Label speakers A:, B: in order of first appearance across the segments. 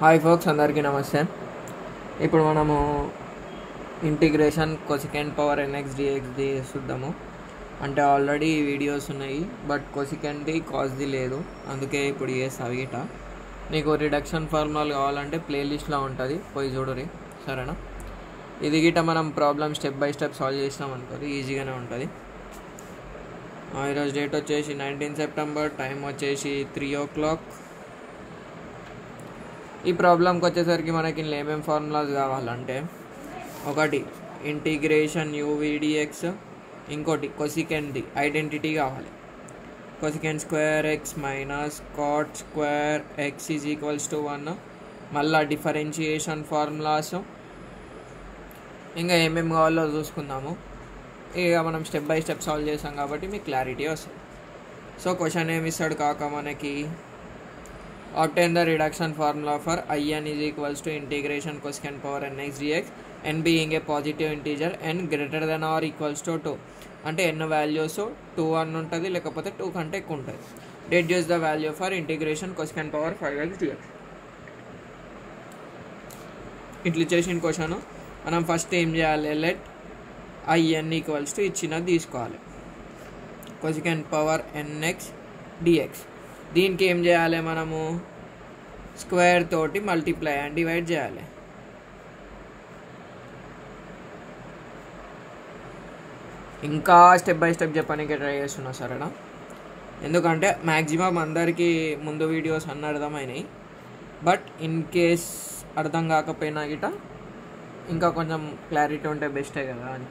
A: Hi folks అందరికీ నమస్తే. ఇప్పుడు మనము integration cosecant power n x డిఎక్స్ది చూద్దాము. అంటే ఆల్రెడీ వీడియోస్ ఉన్నాయి బట్ కొసికెండ్ది కాస్ది లేదు. అందుకే ఇప్పుడు ఏ సవిగిట నీకు రిడక్షన్ ఫార్ములాలు కావాలంటే ప్లేలిస్ట్లో ఉంటుంది పోయి చూడరి. సరేనా? ఇది గిట మనం problem step by step solve చేసినాం అనుకోది ఈజీగానే ఉంటుంది. ఈరోజు డేట్ వచ్చేసి నైన్టీన్ సెప్టెంబర్ టైం వచ్చేసి త్రీ ఓ క్లాక్ ఈ ప్రాబ్లంకి వచ్చేసరికి మనకి ఏమేమి ఫార్ములాస్ కావాలంటే ఒకటి integration u v d x ఇంకోటి కొసికెన్ది ఐడెంటిటీ కావాలి. Cosecant square x minus cot square x is equals to one. మళ్ళా డిఫరెన్షియేషన్ ఫార్ములాస్. ఇంకా ఏమేమి కావాలో చూసుకుందాము. ఇక మనం స్టెప్ బై స్టెప్ సాల్వ్ చేసాం కాబట్టి మీకు క్లారిటీ వస్తుంది. సో క్వశ్చన్ ఏమి ఇస్తాడు కాక మనకి? Obtain the reduction formula for in is equals to integration cosecant power nx dx. n being a positive integer n greater than or equals to 2 అంటే ఎన్ values two one ఉంటుంది లేకపోతే two కంటే ఎక్కువ ఉంటుంది. Reduce the value for integration question power five x d x ఇట్లా చేసిన question మనం first ఏం చేయాలి? లెట్ ఐఎన్ ఈక్వల్స్ టు ఇచ్చినది తీసుకోవాలి. క్వశ్చన్ పవర్ ఎన్ఎక్స్ డిఎక్స్ దీనికి ఏం చేయాలి మనము? స్క్వేర్ తోటి మల్టిప్లై అండ్ డివైడ్ చేయాలి. ఇంకా స్టెప్ బై స్టెప్ చెప్పడానికి ట్రై చేస్తున్నా సరేనా? ఎందుకంటే మ్యాక్సిమం అందరికీ ముందు వీడియోస్ అన్న అర్థమైనాయి. బట్ ఇన్ కేస్ అర్థం కాకపోయినా గిట ఇంకా కొంచెం క్లారిటీ ఉంటే బెస్టే కదా అని.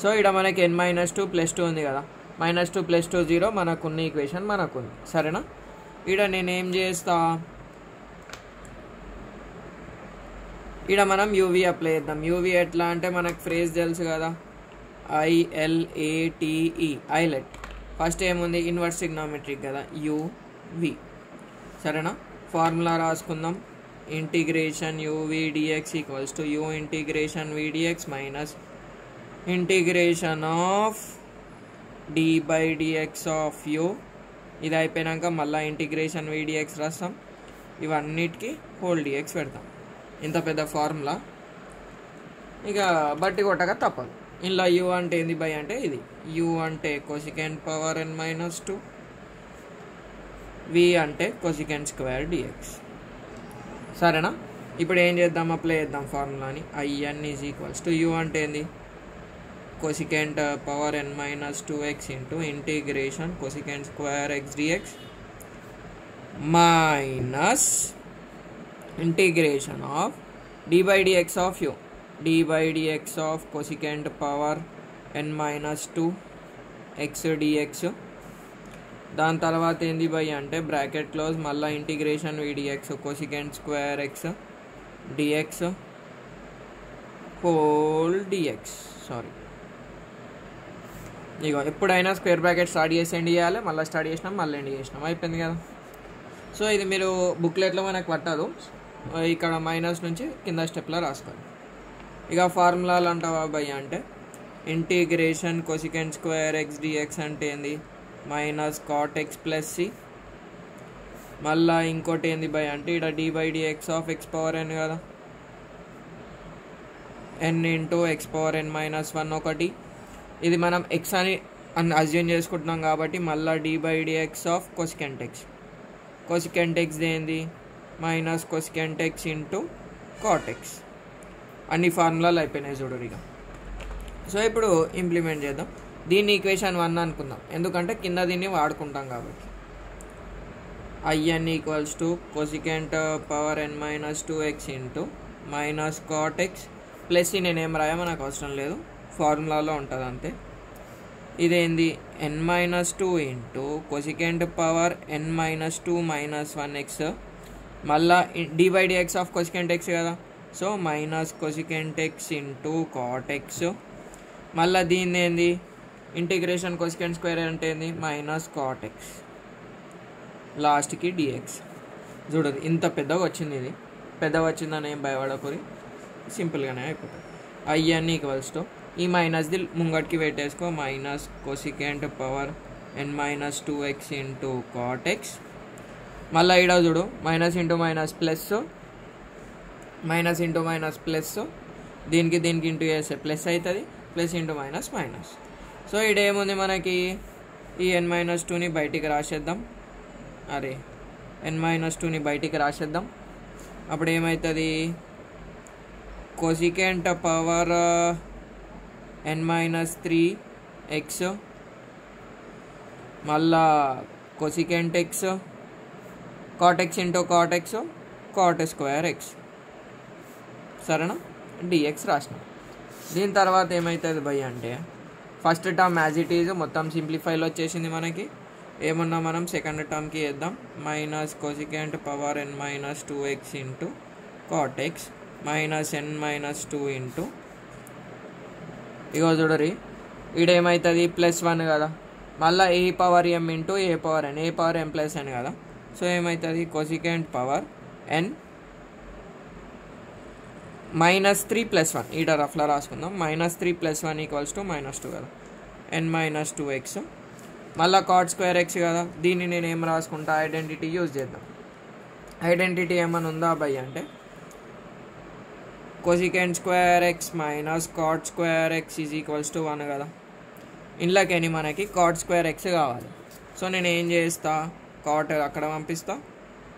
A: సో ఇక్కడ మనకి n minus two plus two ఉంది కదా. Minus two plus two zero మనకున్న ఈక్వేషన్ మనకుంది. సరేనా? ఇక్కడ నేను ఏం చేస్తా? ఇక్కడ మనం యూవీ అప్లై చేద్దాం. యూవీ ఎట్లా అంటే మనకు ఫ్రేజ్ తెలుసు కదా? ఐఎల్ఏటిఈ ఐలెట్ ఫస్ట్ ఏముంది? ఇన్వర్స్ సిగ్నామెట్రిక్ కదా? యూవి సరేనా? Formula రాసుకుందాం. Integration u v d x equals to u integration v d x minus integration of d by d x of u ఇది అయిపోయినాక మళ్ళీ ఇంటిగ్రేషన్ విడిఎక్స్ రాస్తాం. ఇవన్నిటికీ హోల్ డిఎక్స్ పెడతాం. ఇంత పెద్ద ఫార్ములా ఇక బట్టి కొట్టక తప్పదు. ఇలా యూ అంటే ఏంది బై అంటే ఇది. యూ అంటే cosecant power n minus two v అంటే కొసికెండ్ స్క్వేర్ డిఎక్స్ సరేనా? ఇప్పుడు ఏం చేద్దాం? అప్లై చేద్దాం ఫార్ములాని I n is equals to u అంటే ఏంది? Cosecant uh, power n minus 2x into integration cosecant square x dx minus integration of d by dx of u d by dx of cosecant power n minus 2 x dx దాని తర్వాత ఏంది by అంటే bracket close మళ్ళీ integration v d x cosecant square x d x whole d x sorry ఇగో ఎప్పుడైనా square bracket start చేసి end చేయాలి మళ్ళీ start చేసినాం మళ్ళీ ఎండ్ చేసినాం. అయిపోయింది కదా? సో ఇది మీరు బుక్లెట్లో మనకు పట్టదు. ఇక్కడ మైనస్ నుంచి కింద స్టెప్లో రాస్తారు. ఇక ఫార్ములాలు అంటావా భయ్య అంటే integration cosecant square x d x అంటే ఏంది? Minus cot x plus c మళ్ళా ఇంకోటి ఏంది భయ అంటే ఇక్కడ d by d x of x power n కదా? N into x power n minus one ఒకటి. ఇది మనం ఎక్స్ అని అని అజ్యూమ్ చేసుకుంటున్నాం కాబట్టి మళ్ళీ d by d x of cosecant x cosecant x ఏంది minus cosecant x into cot x అన్ని ఫార్ములాలు అయిపోయినాయి చూడు ఇక. సో ఇప్పుడు ఇంప్లిమెంట్ చేద్దాం. దీన్ని ఈక్వేషన్ వన్ అనుకుందాం. ఎందుకంటే కింద దీన్ని వాడుకుంటాం కాబట్టి. I n equals to cosecant power n minus two x into minus cot x plus నేను ఏం రాయమో నాకు అవసరం లేదు. ఫార్ములాలో ఉంటుంది అంతే ఇదేంది? N minus two into cosecant power n minus two minus one x మళ్ళా d by d x of cosecant x కదా. So minus cosecant x into cot x మళ్ళీ దీన్ని ఏంది? ఇంటిగ్రేషన్ కొసికెంట్ స్క్వేర్ అంటే ఏంది? మైనస్ కాట్ ఎక్స్ లాస్ట్కి d x చూడదు ఇంత పెద్దగా వచ్చింది ఇది. పెద్దగా వచ్చిందని ఏం భయపడకూరి. సింపుల్గానే అయిపోతుంది ఐఎన్ ఈక్వల్స్ టు ఈ మైనస్ది ముంగటికి పెట్టేసుకో minus cosecant power n minus two x into cot x మళ్ళీ ఈడ చూడు minus into minus plus minus into minus plus దీనికి దీనికి ఇంటూ చేస్తే ప్లస్ అవుతుంది plus into minus minus so ఇడేముంది మనకి? ఈ ఎన్ మైనస్ టూని బయటికి రాసేద్దాం. అరే ఎన్ మైనస్ టూని బయటికి రాసేద్దాం. అప్పుడు ఏమవుతుంది cosecant power n minus three x మళ్ళా cosecant x cot x x into cot x x cot square x సరేనా డిఎక్స్ రాసిన. దీని తర్వాత ఏమవుతుంది భయ్ అంటే first term as it is మొత్తం సింప్లిఫైలో వచ్చేసింది మనకి. ఏమన్నా మనం సెకండ్ టర్మ్కి వేద్దాం minus cosecant power n minus two x into cot x minus n minus two into ఇగో చూడరి ఈడేమవుతుంది ప్లస్ వన్ కదా. మళ్ళీ a power m into a power n a power m plus n కదా. సో ఏమవుతుంది cosecant power n minus three plus one ఈడ రఫ్లా రాసుకుందాం. Minus three plus one equals to minus two కదా. N minus two x మళ్ళీ cot square x కదా. దీన్ని నేను ఏం రాసుకుంటా? ఐడెంటిటీ యూజ్ చేద్దాం. ఐడెంటిటీ ఏమైనా ఉందా అబ్బాయి అంటే cosecant square x minus cot square x is equals to one కదా. ఇంట్లోకెని మనకి కాట్ స్క్వేర్ ఎక్స్ కావాలి. సో నేను ఏం చేస్తా? కాట్ అక్కడ పంపిస్తా.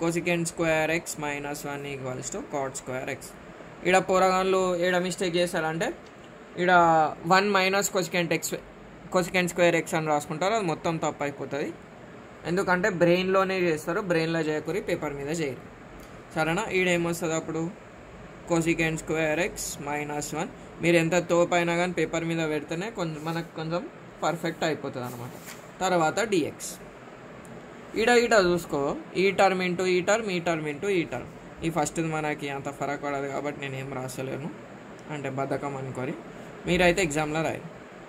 A: Cosecant square x minus one equals to cot square x ఈడ పోరగాన్లు ఈడ మిస్టేక్ చేస్తారంటే ఈడ one minus cosecant x cosecant square x అని రాసుకుంటారు. అది మొత్తం తప్పు అయిపోతుంది. ఎందుకంటే బ్రెయిన్లోనే చేస్తారు. బ్రెయిన్లో చేయకూరి పేపర్ మీద చేయరు. సరేనా? ఈడేమొస్తుంది అప్పుడు? Cosecant square x minus one. మీరు ఎంత తోపైనా కానీ పేపర్ మీద పెడితేనే కొంచెం మనకు కొంచెం పర్ఫెక్ట్ అయిపోతుంది అనమాట తర్వాత డిఎక్స్. ఈడ ఈడ చూసుకో. ఈ టర్మ్ ఇంటూ ఈ టర్మ్ ఈ టర్మ్ ఇంటూ ఈ టర్మ్. ఈ ఫస్ట్ మనకి అంత ఫరక్ పడదు కాబట్టి నేను ఏం రాసలేను. అంటే బద్ధకం అనుకోరి. మీరైతే ఎగ్జామ్లో రాయి.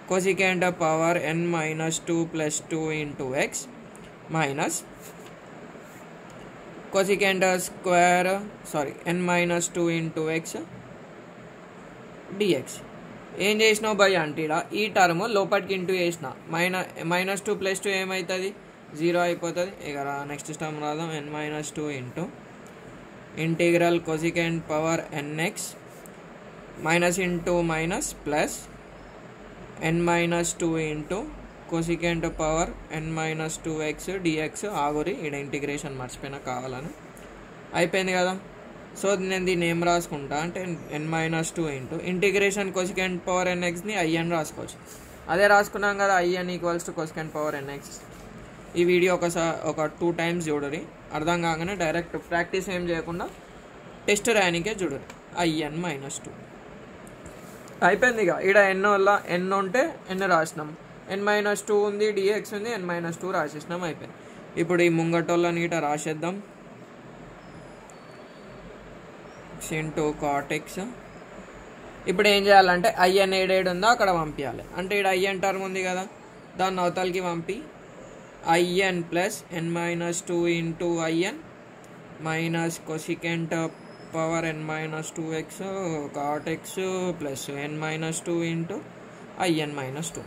A: Cosecant power n minus two plus two into x minus cosecant square sorry n minus two into x d x ఏం చేసినావు బై అంటీడా ఈ టర్మ్ లోపలికి ఇంటూ చేసిన. Minus minus two plus two ఏమవుతుంది జీరో అయిపోతుంది. ఇక next term రాదాం n minus two into integral cosecant power n x minus into minus plus n minus two into cosecant power n minus two x d x ఆగురి ఈడ integration మర్చిపోయినా కావాలని. అయిపోయింది కదా. So నేను దీన్ని ఏం రాసుకుంటా అంటే n minus two into integration cosecant power ఎన్ఎక్స్ని I n రాసుకోవచ్చు. అదే రాసుకున్నాం కదా I n equals to cosecant power n x ఈ వీడియో ఒకసారి ఒక టూ టైమ్స్ చూడరి. అర్థం కాగానే డైరెక్ట్ ప్రాక్టీస్ ఏం చేయకుండా టెస్ట్ రాయనికే చూడరు. ఐఎన్ మైనస్ టూ అయిపోయింది ఇక. ఇక్కడ ఎన్ వల్ల ఎన్ ఉంటే ఎన్ రాసినాం. ఎన్ మైనస్ టూ ఉంది డిఎక్స్ ఉంది ఎన్ మైనస్ టూ రాసేసినాం అయిపోయింది. ఇప్పుడు ఈ ముంగటోళ్ళని ఇట రాసేద్దాం. ఇంటూ కాటెక్స్ ఇప్పుడు ఏం చేయాలంటే ఐఎన్ ఏడేడు ఉందో అక్కడ పంపించాలి అంటే ఇక్కడ ఐఎన్ టర్మ్ ఉంది కదా దాన్ని అవతలకి పంపి I n plus n minus two into I n minus cosecant power n minus two x cot x plus n minus two into I n minus two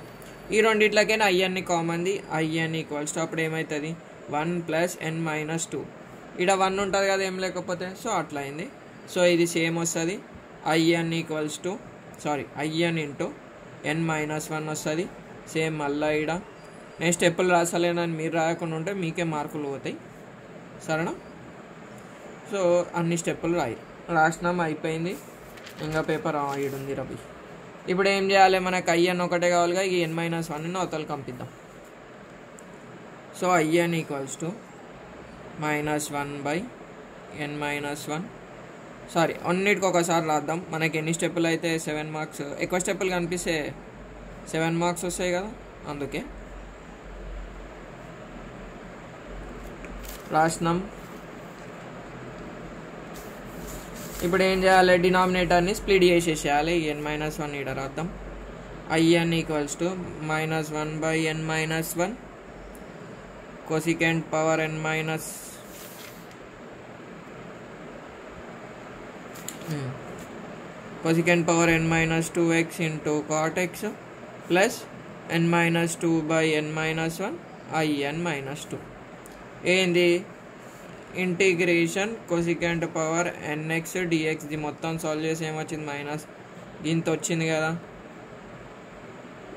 A: ఈ రెండిట్లకైనా ఐఎన్ని కామన్ది ఐఎన్ ఈక్వల్స్ టు అప్పుడు ఏమవుతుంది one plus n minus two ఇక్కడ one ఉంటుంది కదా ఏం లేకపోతే? సో అట్లా అయింది. సో ఇది సేమ్ వస్తుంది. I n equals to sorry I n into n minus one వస్తుంది. సేమ్ మళ్ళీ ఇక్కడ నేను స్టెప్పులు రాసలేనని మీరు రాయకుండా ఉంటే మీకే మార్కులు పోతాయి. సరేనా? సో అన్ని స్టెప్పులు రాయి. రాసినాం అయిపోయింది. ఇంకా పేపర్ ఉంది రవి. ఇప్పుడు ఏం చేయాలి? మనకు ఐఎన్ ఒకటే కావాలిగా ఈ ఎన్ మైనస్ వన్ అవతలకి పంపిద్దాం. So I n equals to minus one by n minus one sorry అన్నిటికి ఒకసారి రాద్దాం. మనకి ఎన్ని స్టెప్పులు అయితే? సెవెన్ మార్క్స్ ఎక్కువ స్టెప్పులు కనిపిస్తే సెవెన్ మార్క్స్ వస్తాయి కదా అందుకే. రాసినాం. ఇప్పుడు ఏం చేయాలి? డినామినేటర్ని స్ప్లిట్ చేసేసేయాలి. ఎన్ మైనస్ వన్ ఈడ రాద్దాం. I n equals to minus one by n minus one cosecant power n minus cosecant power n minus two x into cot x plus n minus two by n minus one I n minus two ఏంది? Integration cosecant power n x d x the మొత్తం solve చేసి ఏమొచ్చింది? Minus. ఇంత వచ్చింది కదా.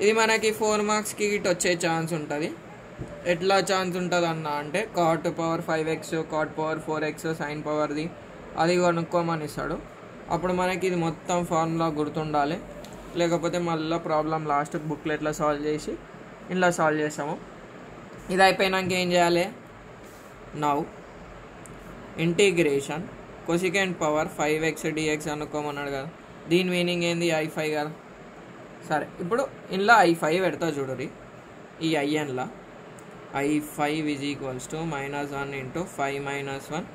A: ఇది మనకి four మార్క్స్కి ఇటు వచ్చే ఛాన్స్ ఉంటుంది. ఎట్లా ఛాన్స్ ఉంటుంది అన్న అంటే cot power five x cot power four x sine పవర్ది అది కొనుక్కోమని ఇస్తాడు అప్పుడు మనకి ఇది మొత్తం ఫార్ములా గుర్తుండాలి. లేకపోతే మళ్ళీ ప్రాబ్లం లాస్ట్ బుక్లెట్లో సాల్వ్ చేసి ఇలా సాల్వ్ చేస్తాము. ఇది అయిపోయినాక ఏం చేయాలి? Now integration. Cosecant power five x d x అనుకోమన్నాడు కదా. దీని మీనింగ్ ఏంది ఐ ఫైవ్ కదా సరే ఇప్పుడు ఇంట్లో ఐ ఫైవ్ పెడతా చూడరి ఈ ఐఎన్లా I five is equals to minus one into five minus one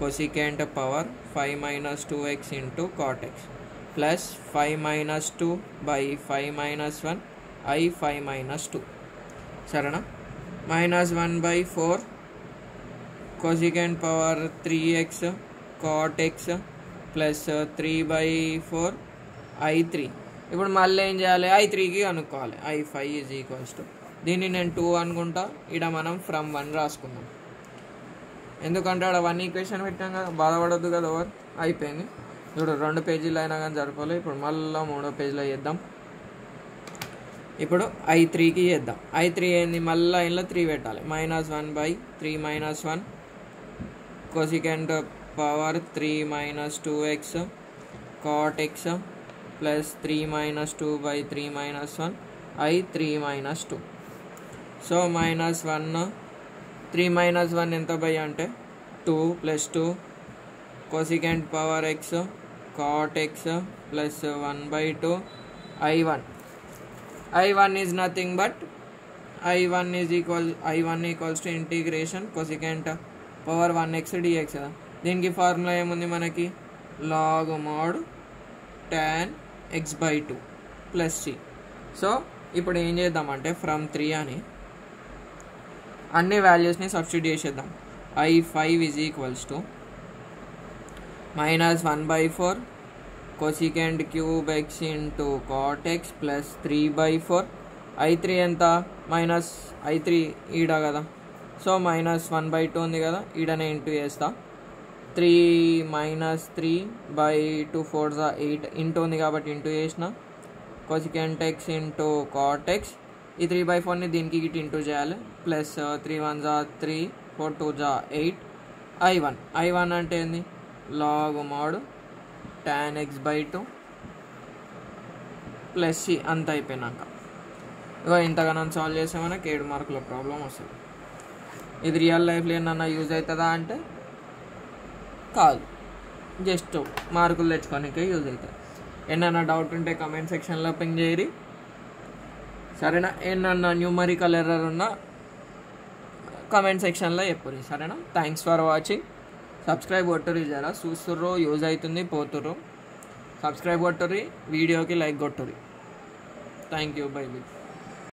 A: cosecant power five minus two x into cot x plus five minus two by five minus one I five minus two సరేనా? Minus one by four cosecant power three x cot x plus three by four I three ఇప్పుడు మళ్ళీ ఏం చేయాలి? I త్రీకి కనుక్కోవాలి I five is equals to దీన్ని నేను two అనుకుంటా. ఇక్కడ మనం ఫ్రమ్ వన్ రాసుకుందాం. ఎందుకంటే అక్కడ వన్ ఈక్వేషన్ పెట్టాం కదా బాధపడద్దు కదా ఓవర్ అయిపోయింది. ఇప్పుడు రెండు పేజీలు అయినా కానీ సరిపోలే. ఇప్పుడు మళ్ళీ మూడో పేజీలో చేద్దాం. ఇప్పుడు ఐ త్రీకి చేద్దాం. ఐ త్రీ ఏంది? మళ్ళీ ఇంట్లో త్రీ పెట్టాలి. Minus one by three minus one cosecant power three minus two x cot x plus three minus two by three minus one I three minus two so minus one three minus one ఎంత by అంటే two plus two cosecant power x cot x plus one by two I one I one is nothing but I one is equal I one equals to integration cosecant power one x dx కదా. దీనికి formula ఏముంది మనకి? Log mod tan x by two plus c so ఇప్పుడు ఏం చేద్దామంటే from three అని అన్ని వాల్యూస్ని సబ్స్టిట్యూట్ చేసేద్దాం. I five is equals to minus one by four cosecant cube x into cot x x plus three by four I three ఎంత? Minus I three ఈడ కదా. So minus one by two ఉంది కదా ఈడనే into చేస్తా. Three minus three by two four జా eight into ఉంది కాబట్టి ఇంటూ చేసిన. Cosecant x into cot x ఈ త్రీ బై ఫోర్ని దీనికి ఇటు ఇంటూ చేయాలి. ప్లస్ త్రీ వన్ జా త్రీ ఫోర్ టూ జా eight I one I one అంటే ఏంది? Log mod tan x by two plus c అంత అయిపోయినాక. ఇక ఇంతగానం సాల్వ్ చేస్తే మనకి ఏడు మార్కుల ప్రాబ్లం వస్తుంది. ఇది రియల్ లైఫ్లో ఏమన్నా యూజ్ అవుతుందా అంటే కాదు. జస్ట్ మార్కులు తెచ్చుకోనికే యూజ్ అవుతుంది ఏమన్నా డౌట్ ఉంటే కమెంట్ సెక్షన్లో పింగ్ చేయరి సరేనా? ఏమన్నా న్యూమరికల్ ఎర్రర్ ఉన్నా కమెంట్ సెక్షన్లో చెప్పుర్రి సరేనా? థ్యాంక్స్ ఫర్ వాచింగ్ సబ్స్క్రైబ్ కొట్టుర్రి జరా. చూస్తుర్రు యూజ్ అవుతుంది పోతుర్రు. సబ్స్క్రైబ్ కొట్టుర్రి వీడియోకి like కొట్టుర్రి. Thank you bye bye